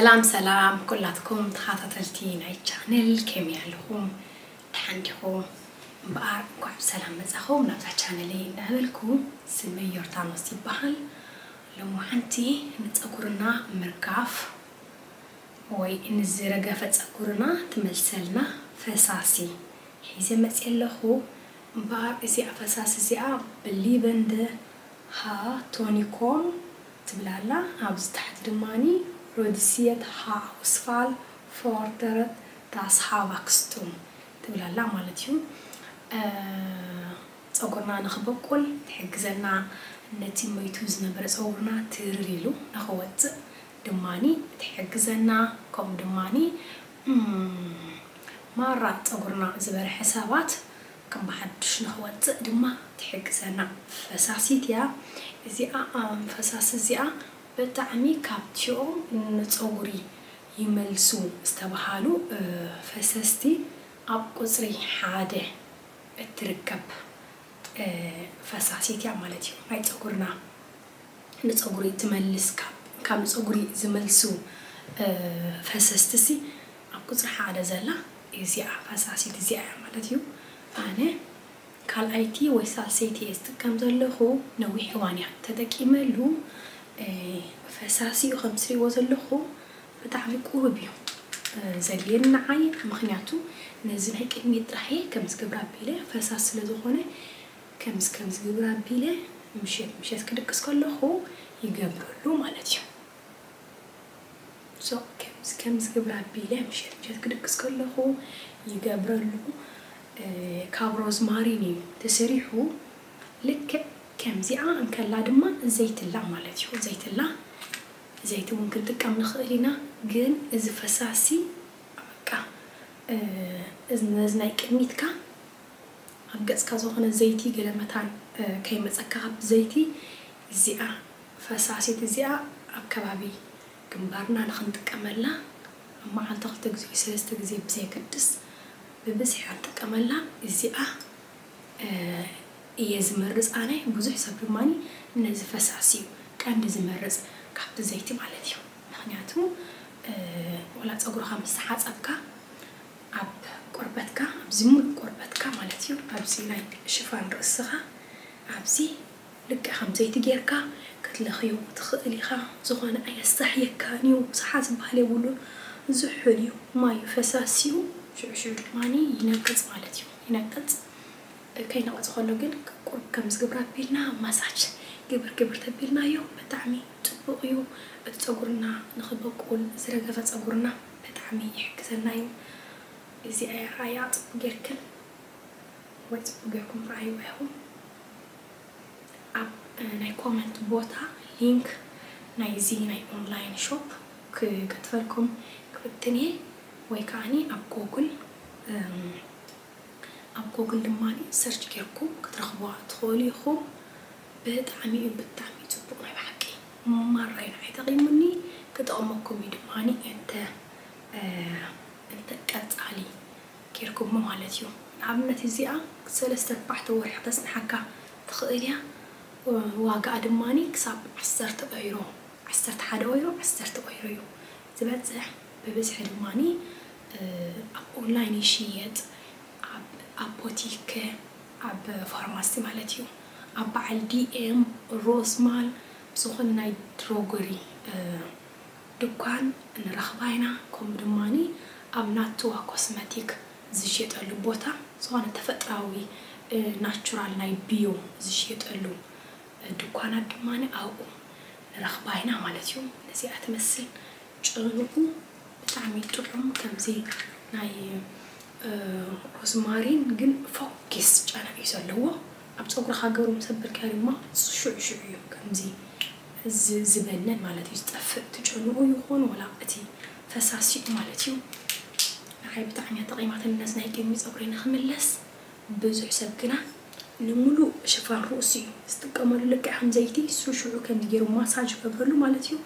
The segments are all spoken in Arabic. سلام سلام كلاتكم تخاططلتين عي تشانل كم يعلكم تحندكم بقار كعب سلام مزاخوم نبتع تشانلي نهبلكم سمي يورتانوس يبهل لو حنتي نتأكرنا مركاف ወይ ንዝረገፈ ፀጉርና ትመልሰልና ፈሳሲ ሒዘ መፅ ኣለኹ እምበር እዚኣ ፈሳሲ እዚኣ ብሊበንደ ሃ ቶኒኮም ትብላላ ኣብዚ ታሕቲ ድማኒ produziert Haarausfall fordert das Haarwachstum ትብላላ ማለት እዩ ፀጉርና ንክበቁል ትሕግዘና ነቲ መይቱ ዝነበረ ፀጉርና ትርር ኢሉ ንክወፅእ ድማኒ ትሕግዘና ከምኡ ድማኒ ማራ ፀጉርና ዝበርሐ ሰባት ከም ብሓዱሽ ንክወፅእ ድማ ትሕግዘና ፈሳሲት እያ እዚኣ ፈሳሲ እዚኣ ብጣዕሚ ካብቲኦም ንፀጉሪ ይመልሱ ዝተባሃሉ ፈሰስቲ ኣብ ቁፅሪ ሓደ እትርከብ ፈሳሲት እያ ማለት እዩ ናይ ፀጉርና ንፀጉሪ ትመልስ ካብ ንፀጉሪ ዝመልሱ ፈሰስቲ ሲ ኣብ ቁፅሪ ሓደ ዘላ እዚኣ ፈሳሲት እዚኣ እያ ማለት እዩ ኣነ ካልኣይቲ ወይ ሳልሰይቲ የ ዝጥቀም ዘለኹ ነዊሕ እዋን እያ ተጠቂመሉ إيه، فساسي وخمسري وزلخو بتعمل كوبيو آه، زلين نعاي مخنياتو نزل هيك اميت رحية كمس قبرا بيلة فساس لزخونه كمس كمس قبرا بيلي مشيت مشيت كدكس كلخو يقبرلو مالتيو ሶ ከምዚ ከም ዝግብራ ኣቢለ ምሸት ምሸት ክድቅስ ከለኹ ይገብረሉ ካብ كابروز ماريني تسريحو ልክዕ ከምዚኣ ክንከላ ድማ ዘይትላ ማለት እዩ ዘይትላ ዘይቲ እውን ክንጥቀም ንኽእል ኢና ግን እዚ ፈሳሲ በቃ ነዚ ናይ ቅድሚትካ ኣብ ገፅካ ዝኾነ ዘይቲ ገለመታን ከይመፀካ ካብ ዘይቲ እዚኣ ፈሳሲት እዚኣ ኣብ ከባቢ ግንባርና ንክንጥቀመላ ኣብ መዓልቲ ክልተ ግዜ ሰለስተ ግዜ ብዘይገድስ ብብዝሒ ክንጥቀመላ እዚኣ እየዝመርፅ ኣነ ብዙሕ ሰብ ድማ ነዚ ፈሳሲ እዩ ቀንዲ ዝመርፅ ካብቲ ዘይቲ ማለት እዩ ምክንያቱ ወላ ፀጉርካ ምስ ተሓፀብካ ኣብ ቆርበትካ ኣብዚ ሙሉእ ቆርበትካ ማለት እዩ ኣብዚ ናይ ሽፋን ርእስኻ ኣብዚ ልቂ ከም ዘይቲ ጌርካ ክትለኽዮ ትኽእል ኢኻ ዝኾነ ዓይነት ስታሕየካን እዩ ሰሓት ዝበሃል የብሉ ዝሑል እዩ ማዩ ፈሳሲ እዩ ሽዑ ድማ ይነቅፅ ማለት እዩ ይነቅፅ ከይናወፅ ከሎ ግን ቁርብ ከም ዝግብራ ኣቢልና ማሳጅ ግብር ግብር ተቢልናዮ ብጣዕሚ ፅቡቅ እዩ እቲ ፀጉርና ንክበቁል ዝረገፈ ፀጉርና ብጣዕሚ ይሕግዘና እዩ እዚ ኣያ ፅቡቅ ጌርክን ወይ ፅቡቅ ጌርኩም ረኣዩ ይኹም ኣብ ናይ ኮመንት ቦታ ሊንክ ናይዚ ናይ ኦንላይን ሾፕ ክከትፈልኩም ክብትን እየ ወይ ከዓኒ ኣብ ጎግል ኣብ ጎግል ድማ ሰርች ጌርኩም ክትረኽብዋ እትኽእሉ ኢኹም ብጣዕሚ እዩ ብጣዕሚ ፅቡቅ ናይ ብሓቂ ማራይን ኣይጠቂሙኒ ክጠቕመኩም እዩ ድማኒ እንተ እንተ ቀፃሊ ጌርኩሞ ማለት እዩ ንኣብነት እዚኣ ሰለስተ ኣርባዕተ ወርሒ ክተፅንሓካ ትኽእል እያ ዋጋኣ ድማኒ ክሳብ ዓሰርተ ኦይሮ ዓሰርተ ሓደ ኦይሮ ዓሰርተ ኦይሮ እዩ ዝበፅሕ ብብዝሒ ድማኒ ኣብ ኦንላይን ይሽየጥ አፖቲክ ኣብ ፋርማሲ ማለት እዩ ኣብ በዓል ዲኤም ሮዝማል ዝኾነ ናይ ድሮጎሪ ድኳን ንረኽባ ኢና ከምኡ ድማኒ ኣብ ናትዋ ኮስመቲክ ዝሸጠሉ ቦታ ዝኾነ ተፈጥራዊ ናቹራል ናይ ቢዮ ዝሸጠሉ ድኳናት ድማኒ ኣብኡ ንረኽባ ኢና ማለት እዩ ነዚኣ ትመስል ጭንኡ ብጣዕሚ ጥዑም ከምዚ ናይ روزمارين جن فوكس أنا يسالوا أبت أقول خاجر ومسبر كريمة شو شو يوم كم زي مالتي يستف تجنو يخون ولا أتي فساسي مالتي هاي بتعني طقي الناس نهيك ميز أقولين خملس بزح سبكنا نملو شفا روسي استقمر لك عم زيتي سو شو كم ديرو مساج ببرلو مالتيو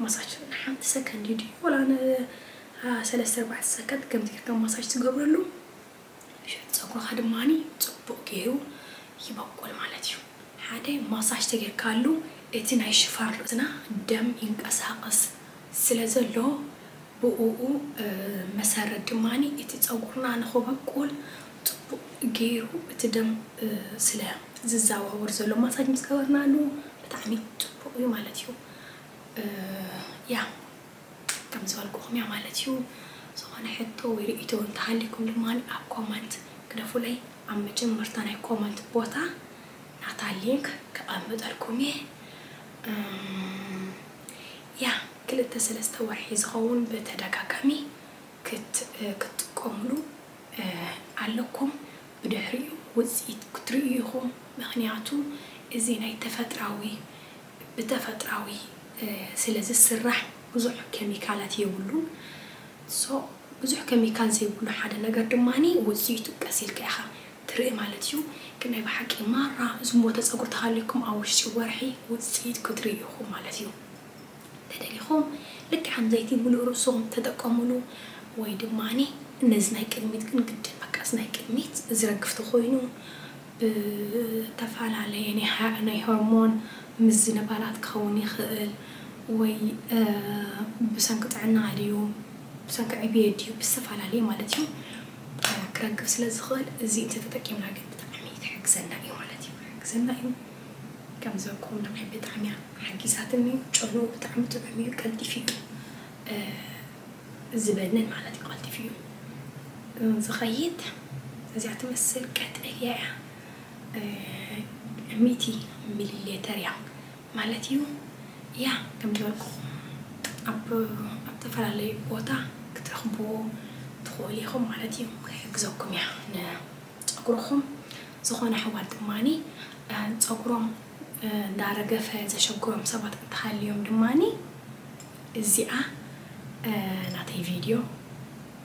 مساج نحن سكن ولا أنا ሰለስተ ኣርባዕተ ሰከንድ ከምዚ ጌርካ ማሳጅ ትገብረሉ ፀጉርካ ድማ ፅቡቅ ገይሩ ይበቁል ማለት እዩ ሓደ ማሳጅ ተገርካሉ እቲ ናይ ሽፋር ርእስና ደም ይንቀሳቀስ ስለ ዘሎ ብኡኡ መሰረት ድማ እቲ ፀጉርና ንክበቁል ፅቡቅ ገይሩ እቲ ደም ስለ ዝዘዋወር ዘሎ ማሳጅ ምስ ገበርናሉ ብጣዕሚ ፅቡቅ እዩ ማለት እዩ ያ ከምዚ በልኩ ኹምያ ማለት እዩ ዝኾነ ሕቶ ወይ ርእቶ እንተሃሊኩም ድማ ኣብ ኮመንት ክደፉለይ ኣብ መጀመርታ ናይ ኮመንት ቦታ ናታ ሊንክ ክቐምጠልኩም እየ ያ ክልተ ሰለስተ ወርሒ ዝኸውን ብተደጋጋሚ ክትጥቀምሉ ኣለኩም ብድሕሪኡ ውፅኢት ክትርእዩ ኢኹም ምክንያቱ እዚ ናይ ተፈጥራዊ ብተፈጥራዊ ስለ ዝስራሕ ብዙሕ ኬሚካላት የብሉን ብዙሕ ኬሚካል ዘይብሉ ሓደ ነገር ድማኒ ውፅኢቱ ቀስ ኢልካ ኢኻ ትርኢ ማለት እዩ ግን ናይ ብሓቂ ማራ ዝሞተ ፀጉሪ ተኻልይኩም ኣብ ውሽጢ ወርሒ ውፅኢት ክትርኢ ኢኹም ማለት እዩ ተደሊኹም ልክዕ ከምዘይቲ ሙሉእ ርእስኹም ተጠቀምሉ ወይ ድማኒ ነዚ ናይ ቅድሚት ግን ግድን በቃስ ናይ ቅድሚት ዝረግፍቲ ኮይኑ ብተፈላለየ ናይ ሆርሞን ምዝንባላት ክኸውን ይኽእል وي بسنك تعنا اليوم بسنك عبي يديو بسف على لي مالتي انا كرنك سلا زغل زي انت تتكي من عقد تعمي تحكزنا اي مالتي حكزنا اي كم زوكم انا بحبي تعمي حكي ساتني تشغلو بتعمي تعمي قلتي فيك زبنن مالتي قلتي فيو زخيت زي اعتمسل كات ايا عميتي مليتريا مالتيو يا كنبداو اب ابدا على بوطا كتربو تخوليهم على ديهم كيحكزوكم يا تقروهم زخونا حوالت ماني تقروهم دارا قفا زشقوهم سبات تخليهم دماني الزئة نعطي فيديو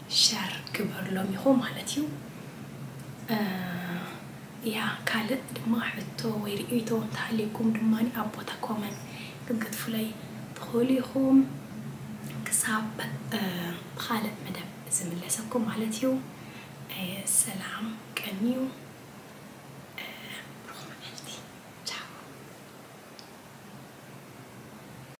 شعر كبر لهم يخو مالتيو يا كالت دما حتو ويرئيتو تحليكم دماني ابوتا كومنت ክትፉ ላይ ትኸእሉ ኢኹም ክሳብ ብካልእ መደብ ዝምለሰኩም ማለት እዩ ሰላም ቀንዩ